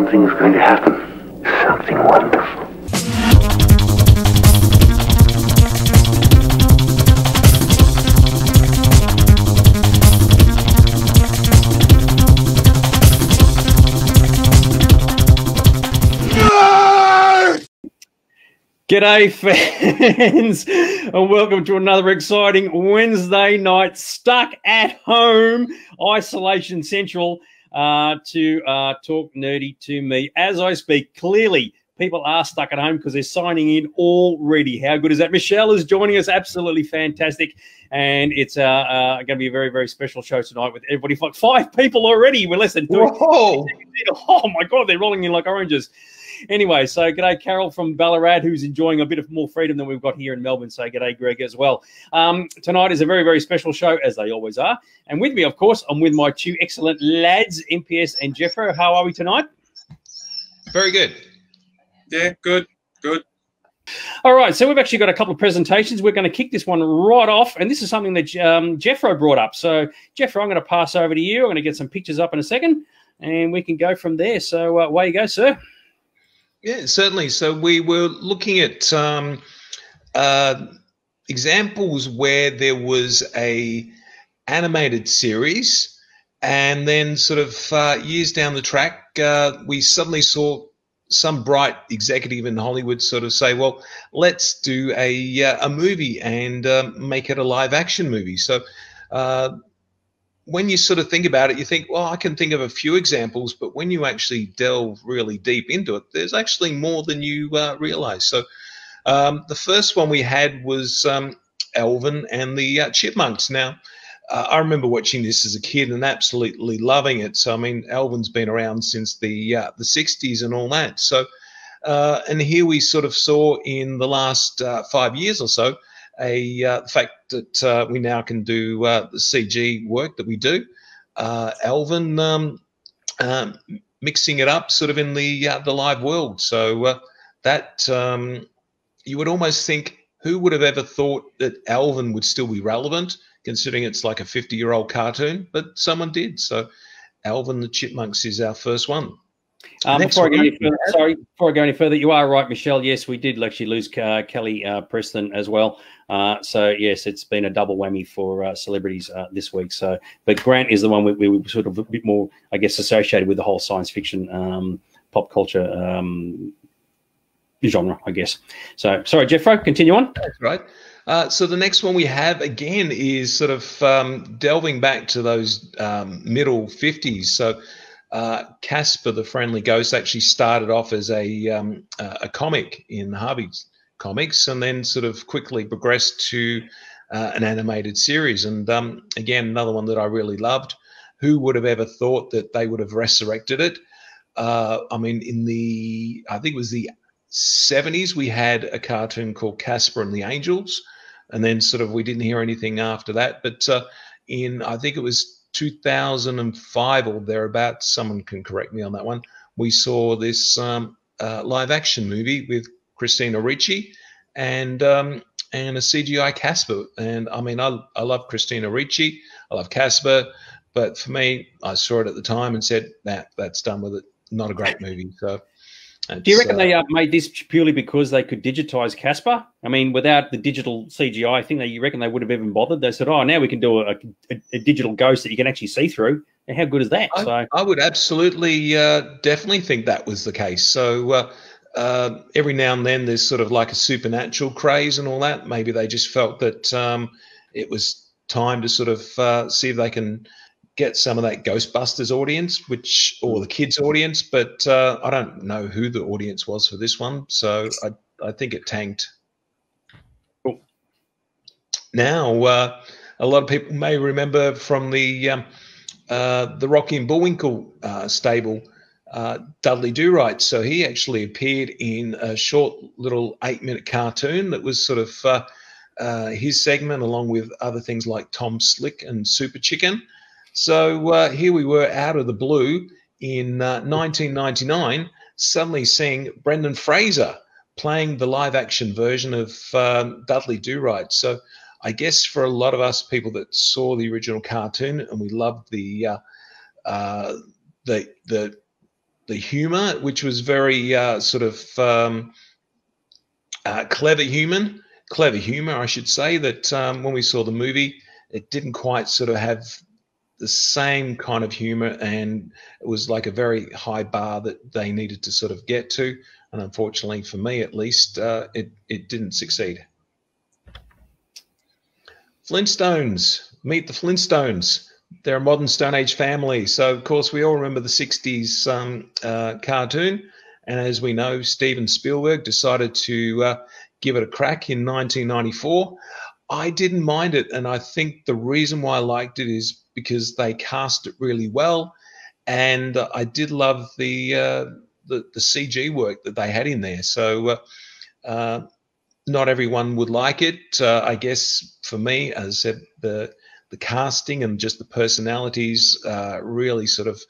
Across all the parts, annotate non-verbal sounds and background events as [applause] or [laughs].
something's going to happen. Something wonderful. G'day, fans, and welcome to another exciting Wednesday night stuck at home isolation central uh, to uh, talk nerdy to me as I speak. Clearly, people are stuck at home because they're signing in already. How good is that? Michelle is joining us. Absolutely fantastic. And it's uh, uh, going to be a very, very special show tonight with everybody. Like five people already. We're less than three. Whoa. [laughs] Oh, my God, they're rolling in like oranges. Anyway, so g'day, Carol from Ballarat, who's enjoying a bit of more freedom than we've got here in Melbourne. So g'day, Greg, as well. Um, tonight is a very, very special show, as they always are. And with me, of course, I'm with my two excellent lads, MPS and Jeffro. How are we tonight? Very good. Yeah, good, good. All right, so we've actually got a couple of presentations. We're going to kick this one right off, and this is something that um, Jeffro brought up. So, Jeffro, I'm going to pass over to you. I'm going to get some pictures up in a second, and we can go from there. So, uh, away you go, sir. Yeah, certainly. So we were looking at um, uh, examples where there was a animated series, and then sort of uh, years down the track, uh, we suddenly saw some bright executive in Hollywood sort of say, "Well, let's do a uh, a movie and um, make it a live action movie." So uh, when you sort of think about it, you think, well, I can think of a few examples, but when you actually delve really deep into it, there's actually more than you uh, realize. So um, the first one we had was um, Alvin and the uh, Chipmunks. Now, uh, I remember watching this as a kid and absolutely loving it. So I mean, Alvin's been around since the uh, the 60s and all that. So uh, and here we sort of saw in the last uh, five years or so a uh, fact that uh, we now can do uh, the CG work that we do. Uh, Alvin um, um, mixing it up sort of in the uh, the live world. So uh, that um, you would almost think who would have ever thought that Alvin would still be relevant, considering it's like a 50 year old cartoon, but someone did. So Alvin the Chipmunks is our first one. Um, before I go any further, sorry, before I go any further, you are right, Michelle. Yes, we did actually lose uh, Kelly uh, Preston as well. Uh, so yes, it's been a double whammy for uh, celebrities uh, this week. So, but Grant is the one we, we were sort of a bit more, I guess, associated with the whole science fiction, um, pop culture um, genre, I guess. So, sorry, Jeffro, continue on. That's right. Uh, so the next one we have again is sort of um, delving back to those um, middle 50s. So uh, Casper the Friendly Ghost actually started off as a um, a comic in Harvey's Comics, and then sort of quickly progressed to uh, an animated series. And um, again, another one that I really loved. Who would have ever thought that they would have resurrected it? Uh, I mean, in the I think it was the 70s, we had a cartoon called Casper and the Angels, and then sort of we didn't hear anything after that. But uh, in I think it was 2005 or thereabouts, someone can correct me on that one, we saw this um, uh, live action movie with Christina Ricci and um, and a CGI Casper. And I mean, I, I love Christina Ricci, I love Casper, but for me, I saw it at the time and said, that that's done with it. Not a great movie. So do you reckon uh, they uh, made this purely because they could digitize Casper? I mean, without the digital CGI, thing, think that you reckon they would have even bothered. They said, "Oh, now we can do a, a, a digital ghost that you can actually see through." And how good is that? I, so I would absolutely, uh, definitely think that was the case. So uh, uh, every now and then, there's sort of like a supernatural craze and all that. Maybe they just felt that um, it was time to sort of uh, see if they can get some of that Ghostbusters audience, which or the kids audience, but uh, I don't know who the audience was for this one, so I I think it tanked. Cool. Now, uh, a lot of people may remember from the um, uh, the Rocky and Bullwinkle uh, stable. Uh, Dudley Do Right. So he actually appeared in a short little eight minute cartoon that was sort of uh, his segment, along with other things like Tom Slick and Super Chicken. So uh, here we were out of the blue in uh, 1999, suddenly seeing Brendan Fraser playing the live action version of um, Dudley Do Right. So I guess for a lot of us people that saw the original cartoon and we loved the uh, uh the the the humor, which was very uh, sort of um, uh, clever human, clever humor, I should say. That um, when we saw the movie, it didn't quite sort of have the same kind of humor, and it was like a very high bar that they needed to sort of get to. And unfortunately, for me at least, uh, it it didn't succeed. Flintstones, meet the Flintstones. They're a modern Stone Age family. So, of course, we all remember the 60s um, uh, cartoon. And as we know, Steven Spielberg decided to uh, give it a crack in 1994. I didn't mind it. And I think the reason why I liked it is because they cast it really well. And I did love the, uh, the, the CG work that they had in there. So, uh, uh, not everyone would like it. Uh, I guess for me, as I said, the the casting and just the personalities uh, really sort of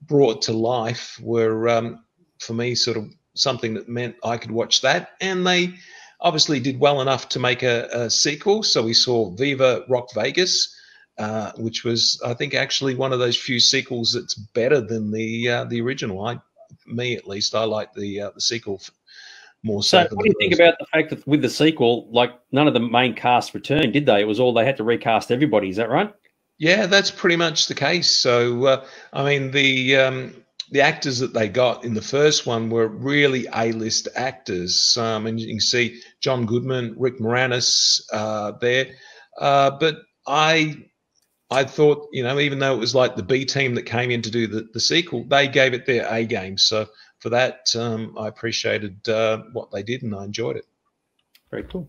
brought to life were um, for me sort of something that meant I could watch that. And they obviously did well enough to make a, a sequel. So we saw Viva Rock Vegas. Uh, which was, I think, actually one of those few sequels that's better than the uh, the original. I, me at least, I like the uh, the sequel more so. So, what do you think about the fact that with the sequel, like none of the main cast returned, did they? It was all they had to recast everybody. Is that right? Yeah, that's pretty much the case. So, uh, I mean, the um, the actors that they got in the first one were really A-list actors, um, and you can see John Goodman, Rick Moranis uh, there. Uh, but I I thought, you know, even though it was like the B team that came in to do the, the sequel, they gave it their A game. So for that, um, I appreciated uh, what they did and I enjoyed it. Very cool.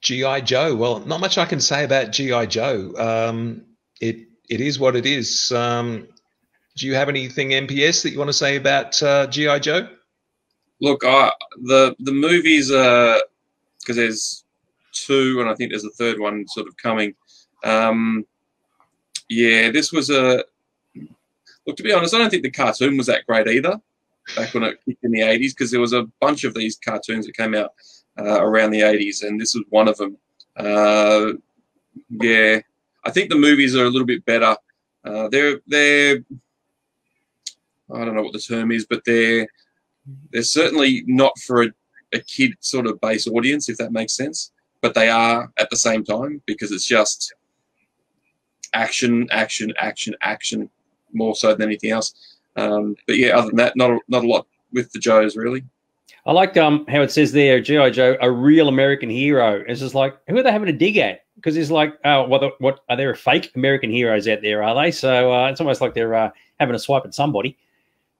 GI Joe. Well, not much I can say about GI Joe. Um, it it is what it is. Um, do you have anything MPS that you want to say about uh, GI Joe? Look, I, the the movies are because there's two, and I think there's a third one sort of coming. Um, yeah, this was a look. To be honest, I don't think the cartoon was that great either back when it kicked in the 80s because there was a bunch of these cartoons that came out uh, around the 80s, and this was one of them. Uh, yeah, I think the movies are a little bit better. Uh, they're they're I don't know what the term is, but they're they're certainly not for a, a kid sort of base audience, if that makes sense. But they are at the same time because it's just action, action, action, action, more so than anything else. Um, but yeah, other than that, not a, not a lot with the Joes really. I like um, how it says there, GI Joe, a real American hero. It's just like, who are they having a dig at? Because it's like, oh, what, what are there fake American heroes out there? Are they? So uh, it's almost like they're uh, having a swipe at somebody.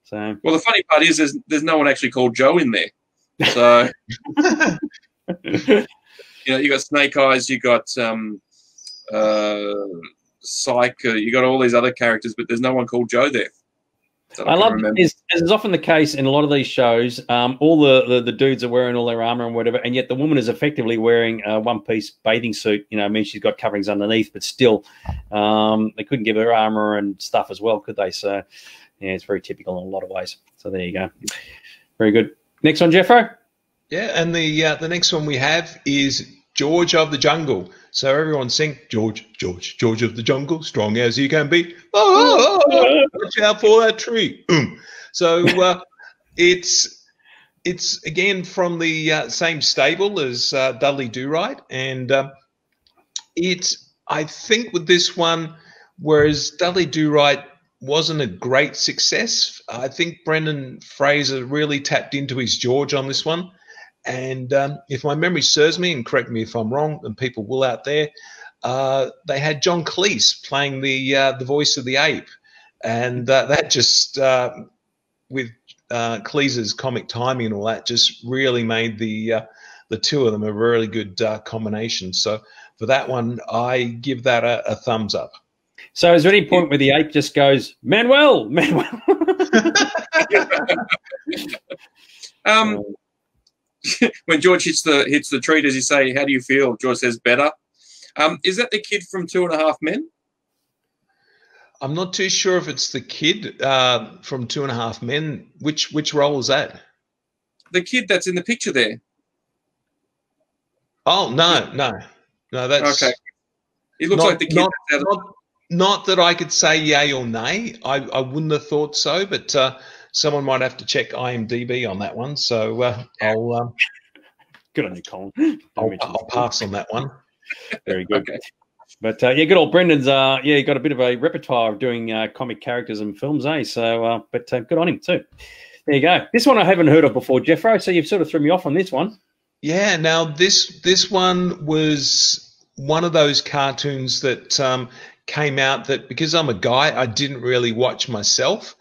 So well, the funny part is there's, there's no one actually called Joe in there. So [laughs] you know, you got Snake Eyes, you got um, uh, Psych, uh, you got all these other characters, but there's no one called Joe there. I, love is, as is often the case in a lot of these shows. Um, all the, the, the dudes are wearing all their armor and whatever, and yet the woman is effectively wearing a one piece bathing suit. You know, I mean, she's got coverings underneath, but still, um, they couldn't give her armor and stuff as well, could they? So, yeah, it's very typical in a lot of ways. So there you go. Very good. Next one, Jeffro. Yeah, and the uh, the next one we have is George of the Jungle. So everyone sing George, George, George of the Jungle, strong as you can be. Oh, oh, oh watch out for that tree. So uh, [laughs] it's it's again from the uh, same stable as uh, Dudley Do Right, and uh, it's I think with this one, whereas Dudley Do Right wasn't a great success, I think Brendan Fraser really tapped into his George on this one. And um, if my memory serves me, and correct me if I'm wrong, and people will out there, uh, they had John Cleese playing the uh, the voice of the ape, and uh, that just uh, with uh, Cleese's comic timing and all that just really made the uh, the two of them a really good combination. So for that one, I give that a, a thumbs up. So is there any point where the ape just goes, Manuel, Manuel? [laughs] um, [laughs] when George hits the hits the tree, does he say, "How do you feel?" George says, "Better." Um, is that the kid from Two and a Half Men? I'm not too sure if it's the kid uh, from Two and a Half Men. Which which role is that? The kid that's in the picture there. Oh no, no, no. That's okay. He looks not, like the kid. Not, not, not that I could say yay or nay. I, I wouldn't have thought so, but uh, someone might have to check IMDb on that one. So uh, I'll, um, Good on you, Colin. I'll, I'll pass on that one. Very good. Okay. But uh, yeah, good old Brendan's. Uh, yeah, he got a bit of a repertoire of doing uh, comic characters and films, eh? So, uh, but uh, good on him too. There you go. This one I haven't heard of before, Jeffro. So you've sort of threw me off on this one. Yeah. Now this this one was one of those cartoons that um, came out that because I'm a guy, I didn't really watch myself.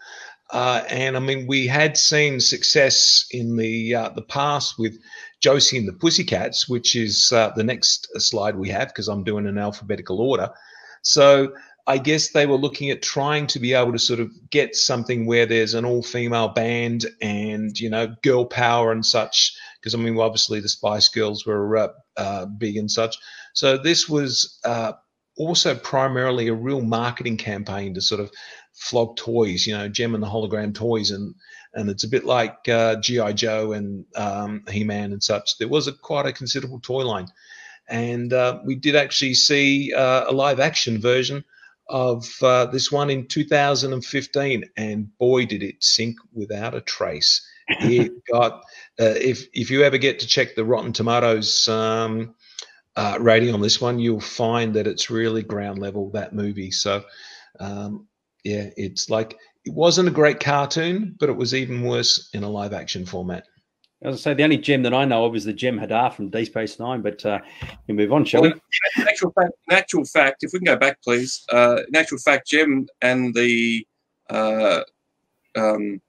Uh, and I mean, we had seen success in the uh, the past with Josie and the Pussycats, which is uh, the next slide we have because I'm doing an alphabetical order. So I guess they were looking at trying to be able to sort of get something where there's an all-female band and you know girl power and such. Because I mean, obviously the Spice Girls were uh, uh, big and such. So this was uh, also primarily a real marketing campaign to sort of flog toys, you know, Jem and the hologram toys, and and it's a bit like uh, GI Joe and um, He Man and such. There was a quite a considerable toy line, and uh, we did actually see uh, a live action version of uh, this one in 2015, and boy did it sink without a trace. It [laughs] got uh, if if you ever get to check the Rotten Tomatoes. Um, uh, rating on this one, you'll find that it's really ground level that movie. So, um, yeah, it's like it wasn't a great cartoon, but it was even worse in a live action format. As I say, the only gem that I know of is the Jem'Hadar from Deep Space Nine. But uh, we move on, shall Well, we? in actual fact, in actual fact, if we can go back, please. Uh, in actual fact, Jem and the uh, um,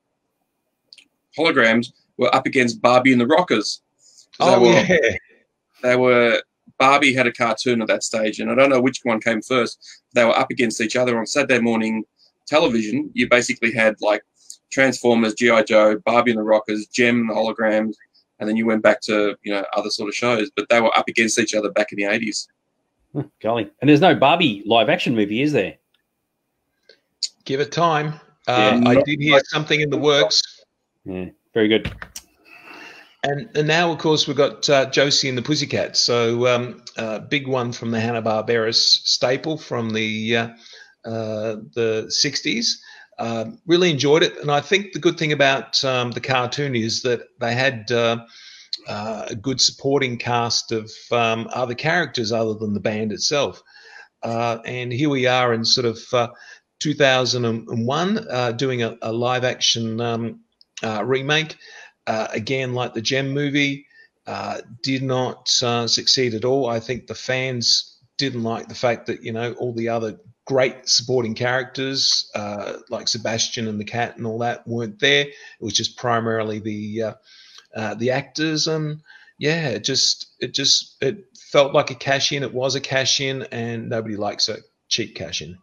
holograms were up against Barbie and the Rockers. They Oh were, yeah, they were Barbie had a cartoon at that stage, and I don't know which one came first. They were up against each other on Saturday morning television. You basically had like Transformers, GI Joe, Barbie and the Rockers, Jem and the holograms, and then you went back to you know other sort of shows. But they were up against each other back in the eighties. Huh, Golly, and there's no Barbie live action movie, is there? give it time. Uh, Yeah. I did hear something in the works. Yeah, very good. And, and now, of course, we've got uh, Josie and the Pussycats. So, um, uh, big one from the Hanna Barbera staple from the uh, uh, the '60s. Um really enjoyed it, and I think the good thing about um, the cartoon is that they had uh, uh, a good supporting cast of um, other characters other than the band itself. And here we are in sort of uh, 2001 uh, doing a, a live action um, remake. Uh, again, like the Jem movie, uh, did not uh, succeed at all. I think the fans didn't like the fact that you know all the other great supporting characters uh, like Sebastian and the cat and all that weren't there. It was just primarily the uh, uh, the actors and yeah, it just it just it felt like a cash in. It was a cash in, and nobody likes a cheap cash in.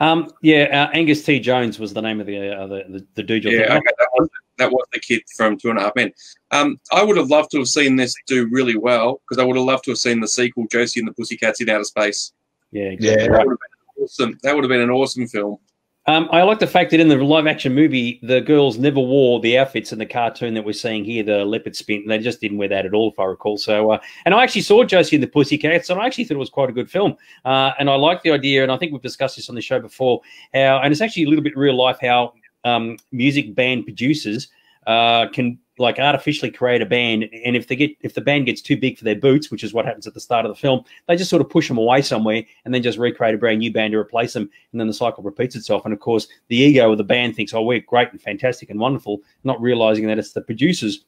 Um, yeah, uh, Angus T. Jones was the name of the uh, the, the, the dude. you're Yeah, okay, that was that was the kid from Two and a Half Men. Um, I would have loved to have seen this do really well because I would have loved to have seen the sequel, Josie and the Pussycats in Outer Space. Yeah, exactly Yeah. That would have been awesome. That would have been an awesome film. Um, I like the fact that in the live action movie, the girls never wore the outfits in the cartoon that we're seeing here, the leopard spin. They just didn't wear that at all, if I recall. So, uh, and I actually saw Josie and the Pussycats, and I actually thought it was quite a good film. Uh, and I like the idea, and I think we've discussed this on the show before, how, and it's actually a little bit real life, how um, music band producers uh, can like artificially create a band, and if they get if the band gets too big for their boots, which is what happens at the start of the film, they just sort of push them away somewhere, and then just recreate a brand new band to replace them, and then the cycle repeats itself. And of course, the ego of the band thinks, "Oh, we're great and fantastic and wonderful," not realizing that it's the producers,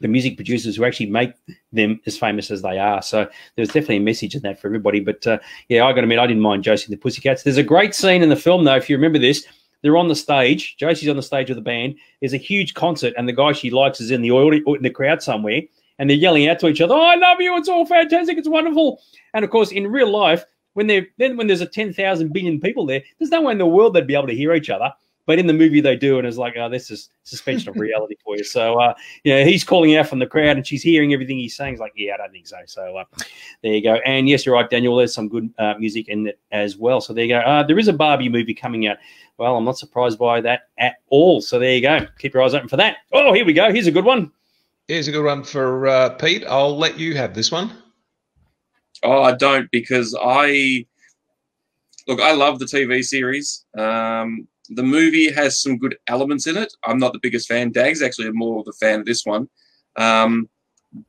the music producers, who actually make them as famous as they are. So there's definitely a message in that for everybody. But uh, yeah, I got to admit, I didn't mind Josie and the Pussycats. There's a great scene in the film, though, if you remember this. They're on the stage. Josie's on the stage with the band. There's a huge concert, and the guy she likes is in the in the crowd somewhere, and they're yelling out to each other, "Oh, I love you! It's all fantastic! It's wonderful!" And of course, in real life, when they're then when there's a ten thousand billion people there, there's no way in the world they'd be able to hear each other. But in the movie, they do, and it's like, oh, this is suspension of [laughs] reality for you. So, uh, yeah, he's calling out from the crowd, and she's hearing everything he's saying. He's like, yeah, I don't think so. So, uh, there you go. And yes, you're right, Daniel. There's some good uh, music in it as well. So there you go. Uh, there is a Barbie movie coming out. Well, I'm not surprised by that at all. So there you go. Keep your eyes open for that. Oh, here we go. Here's a good one. Here's a good one for uh, Pete. I'll let you have this one. Oh, I don't because I look, I love the TV series. Um, the movie has some good elements in it. I'm not the biggest fan. Dag's actually more of a fan of this one. Um,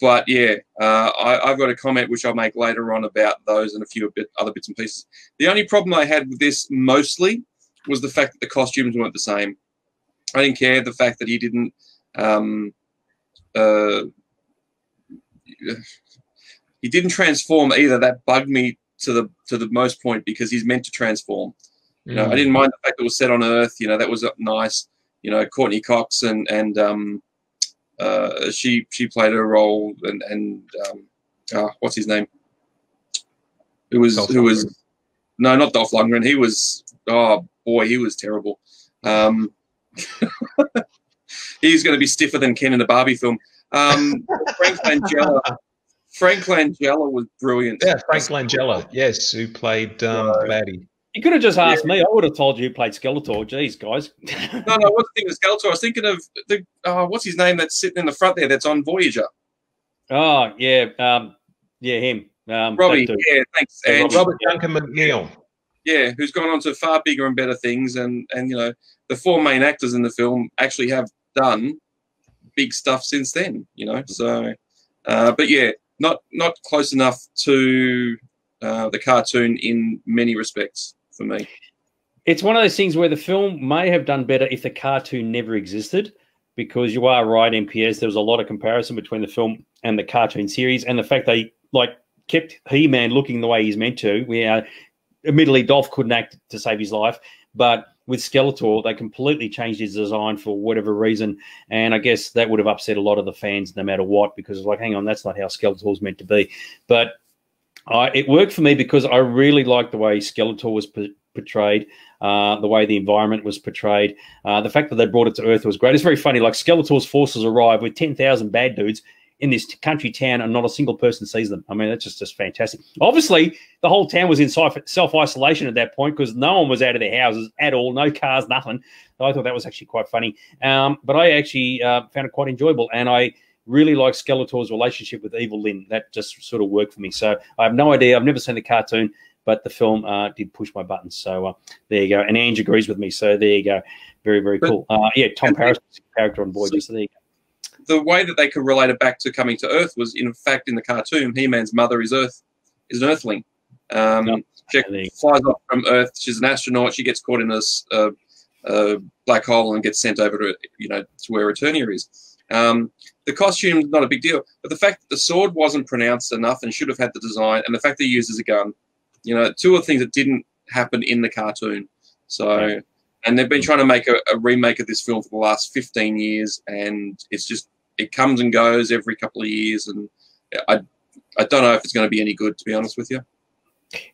but yeah, uh, I, have got a comment which I'll make later on about those and a few bit, other bits and pieces. The only problem I had with this mostly was the fact that the costumes weren't the same. I didn't care the fact that he didn't. Um, uh, he didn't transform either. That bugged me to the to the most point because he's meant to transform. You know, mm. I didn't mind the fact it was set on Earth. You know, that was nice. You know, Courteney Cox and and um, uh, she she played a role and and um, uh, what's his name? Who was Dolph who Lundgren. was no, not Dolph Lundgren. He was oh boy, he was terrible. Um, [laughs] he's going to be stiffer than Ken in the Barbie film. Um, Frank Langella. Frank Langella was brilliant. Yeah, Frank Langella. Yes, who played um, Maddie. You could have just asked yeah. me. I would have told you who played Skeletor. Jeez, guys. no, no. What's the thing with Skeletor? I was thinking of the uh, what's his name that's sitting in the front there. That's on Voyager. Oh yeah, um, yeah, him. Um, Robbie. Yeah, thanks. And Robert Duncan McNeill. Yeah, who's gone on to far bigger and better things, and and you know the four main actors in the film actually have done big stuff since then. You know, so uh, but yeah, not not close enough to uh, the cartoon in many respects for me. It's one of those things where the film may have done better if the cartoon never existed, because you are right, MPS. There was a lot of comparison between the film and the cartoon series, and the fact they like kept He Man looking the way he's meant to. We are uh, admittedly Dolph couldn't act to save his life, but with Skeletor, they completely changed his design for whatever reason, and I guess that would have upset a lot of the fans, no matter what, because it's like, hang on, that's not how Skeletor's meant to be. But I, it worked for me because I really liked the way Skeletor was portrayed, uh, the way the environment was portrayed. Uh, the fact that they brought it to Earth was great. It's very funny. Like Skeletor's forces arrive with 10,000 bad dudes in this country town and not a single person sees them. I mean, that's just, just fantastic. Obviously, the whole town was in self isolation at that point because no one was out of their houses at all, no cars, nothing. So I thought that was actually quite funny. Um, but I actually uh, found it quite enjoyable. And I really like Skeletor's relationship with Evil-Lyn. That just sort of worked for me. So I have no idea. I've never seen the cartoon, but the film uh, did push my buttons. So uh, there you go. And Ange agrees with me. So there you go. Very, very cool. Uh, yeah, Tom Paris character on board. So, so there you go. The way that they could relate it back to coming to Earth was, in fact, in the cartoon, He-Man's mother is Earth, is an Earthling. Um, yep. She flies off from Earth. She's an astronaut. She gets caught in a, a black hole and gets sent over to you know to where Eternia is. Um, the costume's not a big deal, but the fact that the sword wasn't pronounced enough and should have had the design, and the fact that he uses a gun, you know, two of the things that didn't happen in the cartoon. So, and they've been trying to make a, a remake of this film for the last 15 years, and it's just it comes and goes every couple of years, and I I don't know if it's going to be any good, to be honest with you.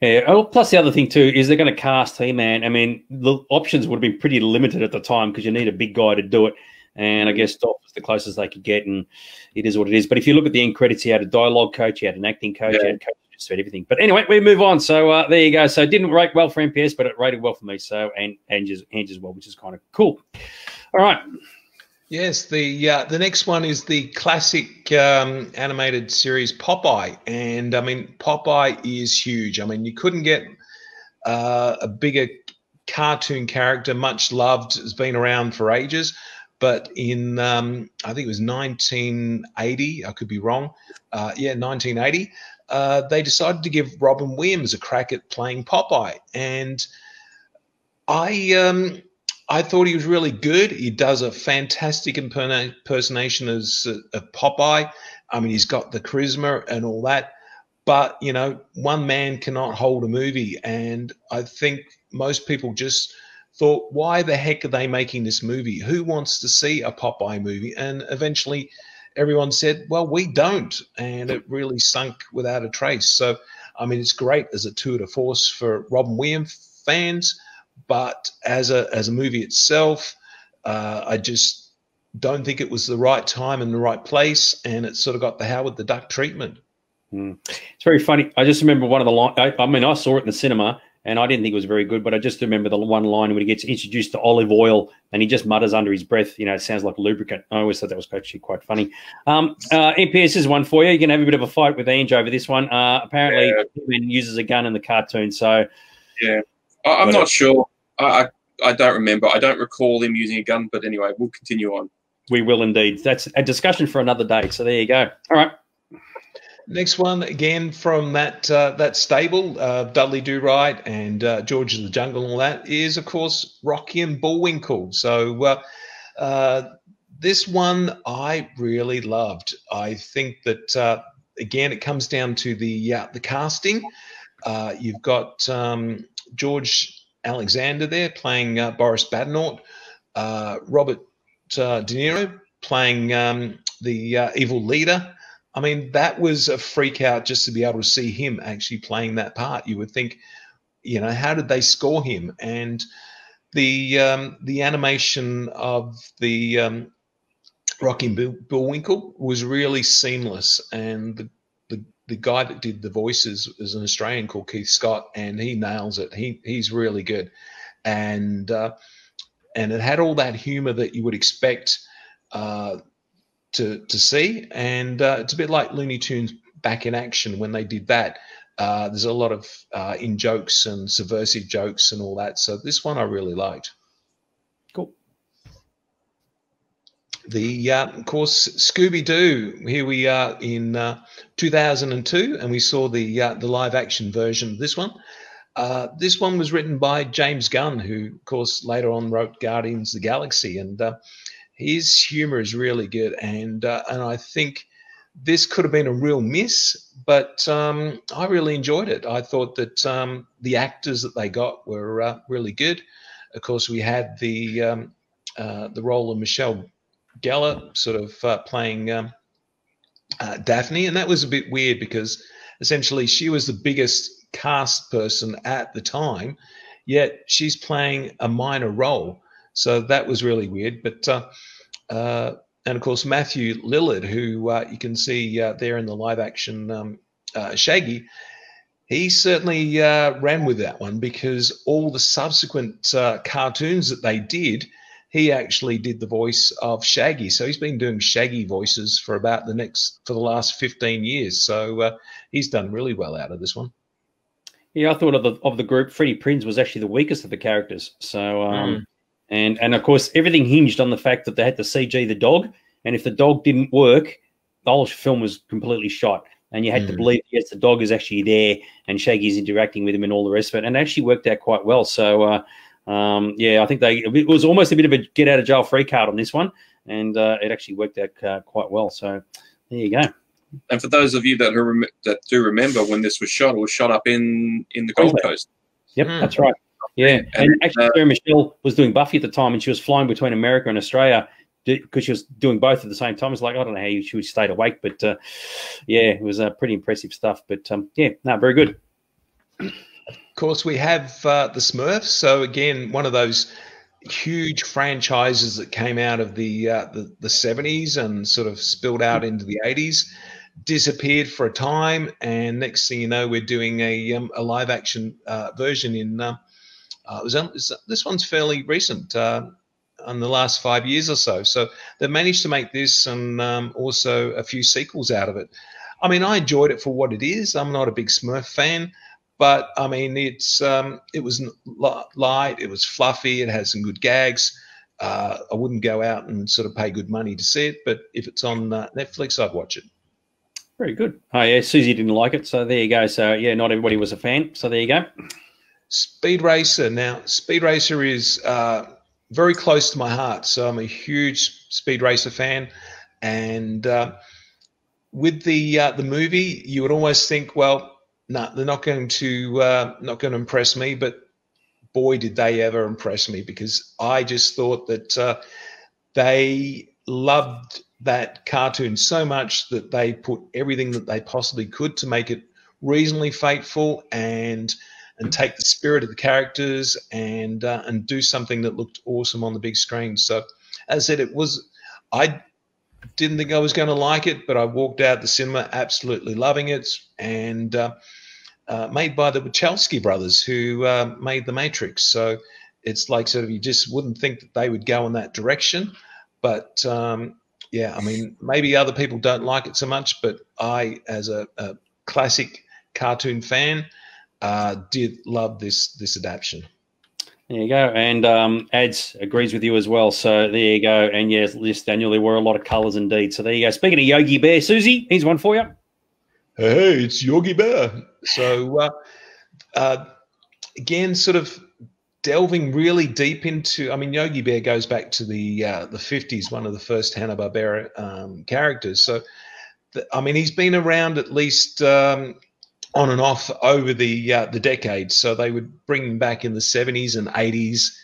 Yeah. Oh, plus the other thing too is they're going to cast He Man. I mean, the options would have been pretty limited at the time because you need a big guy to do it. And I guess Dolph was the closest they could get, and it is what it is. But if you look at the end credits, he had a dialogue coach, he had an acting coach, yeah. he had coach just said everything. But anyway, we move on. So uh, there you go. So it didn't rate well for MPS, but it rated well for me. So and and as, and as well, which is kind of cool. All right. Yes, the uh, the next one is the classic um, animated series Popeye, and I mean Popeye is huge. I mean you couldn't get uh, a bigger cartoon character, much loved, has been around for ages. But in, um, I think it was 1980, I could be wrong. Uh, yeah, 1980, uh, they decided to give Robin Williams a crack at playing Popeye. And I, um, I thought he was really good. He does a fantastic impersonation as uh, of Popeye. I mean, he's got the charisma and all that. But you know, one man cannot hold a movie, and I think most people just thought, why the heck are they making this movie? Who wants to see a Popeye movie? And eventually everyone said, well, we don't. And it really sunk without a trace. So, I mean, it's great as a tour de force for Robin Williams fans, but as a, as a movie itself, uh, I just don't think it was the right time and the right place. And it sort of got the Howard the Duck treatment. Mm. It's very funny. I just remember one of the lines. I, I mean, I saw it in the cinema and I didn't think it was very good, but I just remember the one line when he gets introduced to olive oil and he just mutters under his breath, you know, it sounds like lubricant. I always thought that was actually quite funny. Um, uh, MPS is one for you. You can have a bit of a fight with Ange over this one. Uh, apparently, yeah. uses a gun in the cartoon, so yeah. I, I'm Whatever. not sure. I, I I don't remember. I don't recall him using a gun. But anyway, we'll continue on. We will indeed. That's a discussion for another day. So there you go. All right. Next one again from that uh, that stable, uh, Dudley Do Right and uh, George of the Jungle and all that is of course Rocky and Bullwinkle. So uh, uh, this one I really loved. I think that uh, again it comes down to the the casting. You've got um, George Alexander there playing Boris Badenov, Robert De Niro playing um, the evil leader. I mean, that was a freak out just to be able to see him actually playing that part. You would think, you know, how did they score him? And the um, the animation of the um, Rocky Bill, Bullwinkle was really seamless, and the, the the guy that did the voices is an Australian called Keith Scott, and he nails it. He he's really good, and uh, and it had all that humor that you would expect. Uh, to to see, and uh, it's a bit like Looney Tunes back in action when they did that. Uh, there's a lot of uh, in jokes and subversive jokes and all that. So this one I really liked. Cool. The uh, of course Scooby Doo. Here we are in uh, 2002, and we saw the uh, the live action version of this one. Uh, this one was written by James Gunn, who of course later on wrote Guardians of the Galaxy, and uh, his humor is really good. And uh, and I think this could have been a real miss, but um, I really enjoyed it. I thought that um, the actors that they got were uh, really good. Of course, we had the um, uh, the role of Michelle Gellar sort of uh, playing um, uh, Daphne, and that was a bit weird because essentially she was the biggest cast person at the time, yet she's playing a minor role. So that was really weird. But uh, uh, and of course Matthew Lillard, who uh, you can see uh, there in the live action um, uh, Shaggy, he certainly uh, ran with that one because all the subsequent uh, cartoons that they did, he actually did the voice of Shaggy. So he's been doing Shaggy voices for about the next for the last fifteen years. So uh, he's done really well out of this one. Yeah, I thought of the of the group, Freddie Prinze was actually the weakest of the characters. So, um, and and of course, everything hinged on the fact that they had to CG the dog, and if the dog didn't work, the whole film was completely shot. And you had to Mm. believe yes, the dog is actually there, and Shaggy's interacting with him, and all the rest of it, and it actually worked out quite well. So, uh, um, yeah, I think they it was almost a bit of a get out of jail free card on this one, and uh, it actually worked out uh, quite well. So, there you go. And for those of you that are that do remember when this was shot, it was shot up in in the Gold Coast. Yep, Mm. that's right. Yeah, and, And, actually, uh, Sarah Michelle was doing Buffy at the time, and she was flying between America and Australia because she was doing both at the same time. It's like I don't know how you, she would stayed awake, but uh, yeah, it was uh, pretty impressive stuff. But um, yeah, no, very good. Of course, we have uh, the Smurfs. So again, one of those huge franchises that came out of the, uh, the the 70s and sort of spilled out into the 80s, disappeared for a time, and next thing you know, we're doing a um, a live action uh, version in. Uh, was, this one's fairly recent, uh, in the last five years or so. So they managed to make this and um, also a few sequels out of it. I mean, I enjoyed it for what it is. I'm not a big Smurf fan but I mean, it's um, it was light, it was fluffy, it had some good gags. Uh, I wouldn't go out and sort of pay good money to see it, but if it's on uh, Netflix, I'd watch it. Very good. Oh yeah, Susie didn't like it, so there you go. So yeah, not everybody was a fan. So there you go. Speed Racer. Now, Speed Racer is uh, very close to my heart, so I'm a huge Speed Racer fan. And uh, with the uh, the movie, you would always think, well, no, they're not going to uh, not going to impress me. But boy, did they ever impress me because I just thought that uh, they loved that cartoon so much that they put everything that they possibly could to make it reasonably faithful and and take the spirit of the characters and uh, and do something that looked awesome on the big screen. So, as I said, it was I didn't think I was going to like it, but I walked out the cinema absolutely loving it, and uh, uh, made by the Wachowski brothers who uh, made The Matrix. So it's like sort of you just wouldn't think that they would go in that direction, but um, yeah, I mean maybe other people don't like it so much, but I, as a, a classic cartoon fan, uh, did love this this adaptation. There you go. And um, Ads agrees with you as well. So there you go. And yes, yes, Daniel, there were a lot of colours indeed. So there you go. Speaking of Yogi Bear, Susie, here's one for you. Hey, it's Yogi Bear. So uh, uh, again, sort of delving really deep into. I mean, Yogi Bear goes back to the uh, the fifties, one of the first Hanna Barbera um, characters. So, the, I mean, he's been around at least um, on and off over the uh, the decades. So they would bring him back in the seventies and eighties.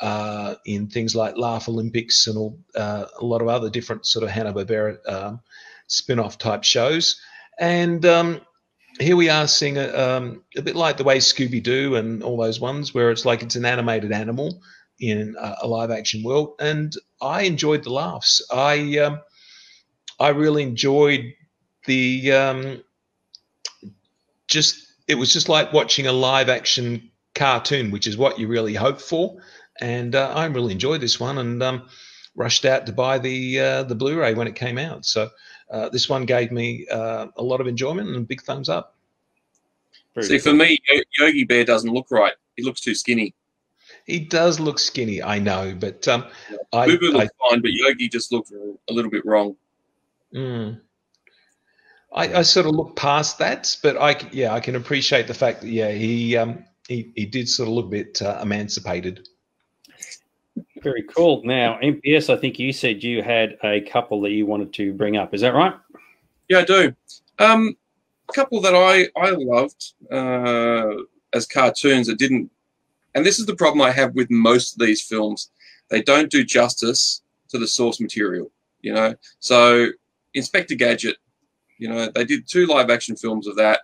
Uh, in things like Laff-A-Lympics and all, uh, a lot of other different sort of Hanna Barbera um, spin-off type shows, and um, here we are seeing a, um, a bit like the way Scooby Doo and all those ones, where it's like it's an animated animal in a, a live action world. And I enjoyed the laughs. I um, I really enjoyed the um, just it was just like watching a live action cartoon, which is what you really hope for. And uh, I really enjoyed this one and um, rushed out to buy the uh, the Blu-ray when it came out. So uh, this one gave me uh, a lot of enjoyment and a big thumbs up. Very See, cool. for me, Yogi Bear doesn't look right. He looks too skinny. He does look skinny, I know, but um, yeah. I, Boo Boo looks I, fine, but Yogi just looked a little bit wrong. Mm. I, I, sort of look past that, but I yeah I can appreciate the fact that yeah he um, he, he did sort of look a bit uh, emancipated. Very cool. Now, MPS, I think you said you had a couple that you wanted to bring up. Is that right? Yeah, I do. Um, a couple that I I loved uh, as cartoons that didn't, and this is the problem I have with most of these films. They don't do justice to the source material. You know, so Inspector Gadget. You know, they did two live action films of that,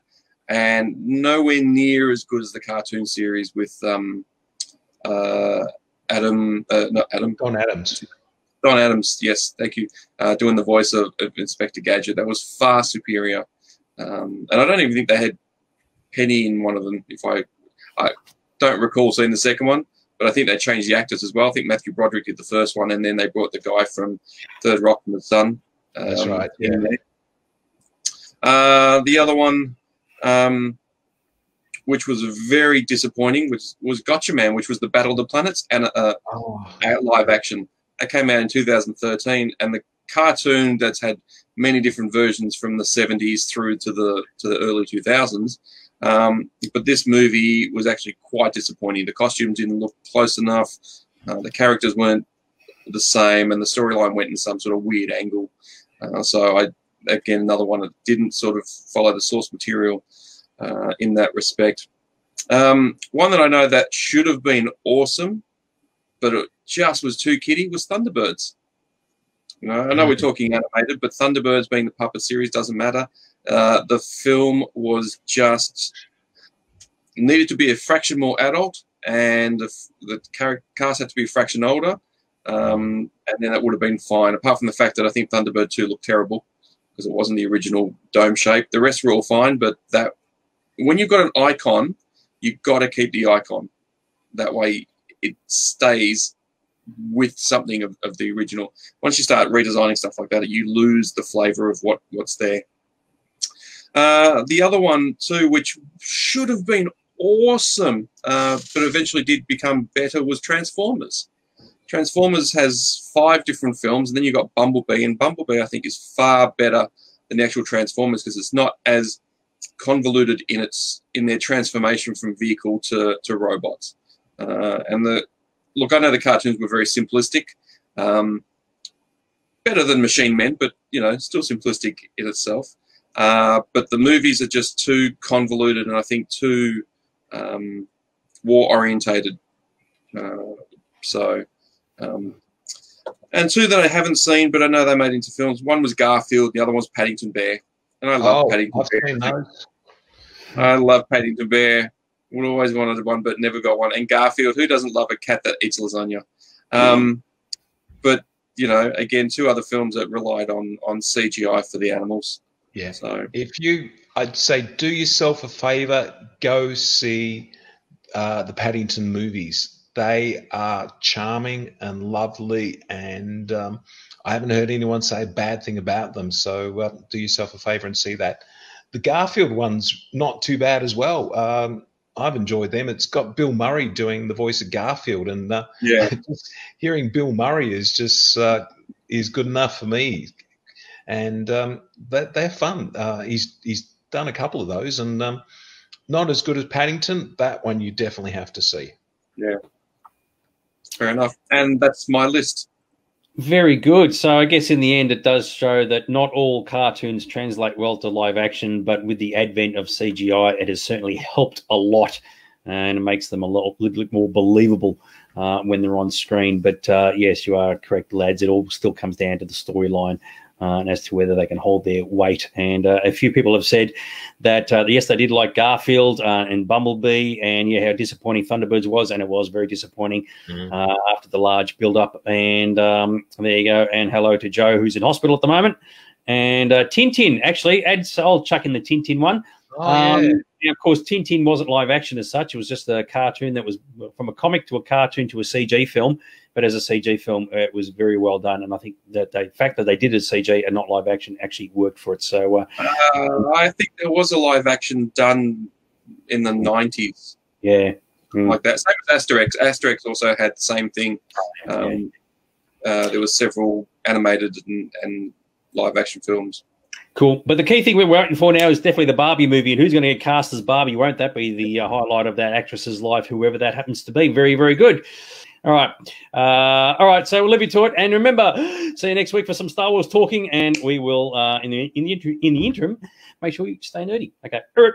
and nowhere near as good as the cartoon series with um, uh, Adam, uh, not Adam. Don Adams. Don Adams, yes, thank you. Uh, doing the voice of, of, Inspector Gadget. That was far superior. Um, and I don't even think they had Penny in one of them. If I, I don't recall seeing the second one, but I think they changed the actors as well. I think Matthew Broderick did the first one, and then they brought the guy from Third Rock from the Sun. Um, That's right. Yeah. Uh, the other one, um, which was very disappointing, was was Gatchaman, which was the Battle of the Planets and uh, oh. live action. That came out in 2013, and the cartoon that's had many different versions from the 70s through to the to the early 2000s. Um, but this movie was actually quite disappointing. The costumes didn't look close enough. Uh, the characters weren't the same, and the storyline went in some sort of weird angle. Uh, so I again another one that didn't sort of follow the source material uh, in that respect. Um, one that I know that should have been awesome, but it just was too kiddie was Thunderbirds. You know, I know we're mm. talking animated, but Thunderbirds being the puppet series doesn't matter. Uh, the film was just needed to be a fraction more adult, and the, the cast had to be a fraction older, um, and then that would have been fine. Apart from the fact that I think Thunderbird two looked terrible because it wasn't the original dome shape. The rest were all fine, but that when you've got an icon, you've got to keep the icon. That way, it stays with something of, of the original. Once you start redesigning stuff like that, you lose the flavor of what what's there. Uh, the other one too, which should have been awesome, uh, but eventually did become better, was Transformers. Transformers has five different films, and then you've got Bumblebee, and Bumblebee I think is far better than the actual Transformers because it's not as convoluted in its in their transformation from vehicle to to robots. Uh, and the look, I know the cartoons were very simplistic, um, better than Machine Men, but you know, still simplistic in itself. Uh, but the movies are just too convoluted, and I think too um, war orientated. Uh, so, um, and two that I haven't seen, but I know they made into films. One was Garfield, the other one was Paddington Bear, and I love oh, Paddington I've Bear. I love Paddington Bear. Would always wanted one, but never got one. And Garfield, who doesn't love a cat that eats lasagna? Um, but you know, again, two other films that relied on on CGI for the animals. Yeah. So if you, I'd say, do yourself a favor, go see uh, the Paddington movies. They are charming and lovely, and um, I haven't heard anyone say a bad thing about them. So uh, do yourself a favor and see that. The Garfield one's not too bad as well. Um, I've enjoyed them. It's got Bill Murray doing the voice of Garfield, and uh, Yeah, [laughs] hearing Bill Murray is just uh, is good enough for me. And um, that they're fun. Uh, he's he's done a couple of those, and um, not as good as Paddington. That one you definitely have to see. Fair enough. And that's my list. Very good. So I guess in the end, it does show that not all cartoons translate well to live action, but with the advent of CGI, it has certainly helped a lot, and it makes them a little, little bit more believable uh, when they're on screen. But uh, yes, you are correct, lads. It all still comes down to the storyline. Uh, and as to whether they can hold their weight, and uh, a few people have said that uh, yes, they did like Garfield uh, and Bumblebee, and yeah, how disappointing Thunderbirds was, and it was very disappointing uh, after the large build up. And um, there you go. And hello to Joe, who's in hospital at the moment. And uh, Tintin, actually, adds, I'll chuck in the Tintin one. Oh, Um, yeah. now, of course, Tintin wasn't live action as such. It was just a cartoon that was from a comic to a cartoon to a CG film. But as a CG film, uh, it was very well done. And I think that the fact that they did it CG and not live action actually worked for it. So, uh, Uh, I think there was a live action done in the 90s yeah. Mm. like that. Same as Asterix. Asterix also had the same thing. Um, uh, there was several animated and, and live action films. Cool. But the key thing we're waiting for now is definitely the Barbie movie. And who's going to get cast as Barbie? Won't that be the uh, highlight of that actress's life, whoever that happens to be? Very, very good. All right. Uh, all right. So we'll leave you to it. And remember, see you next week for some Star Wars talking. And we will, uh, in, the, in, the, in the interim, make sure you stay nerdy. Okay. All right.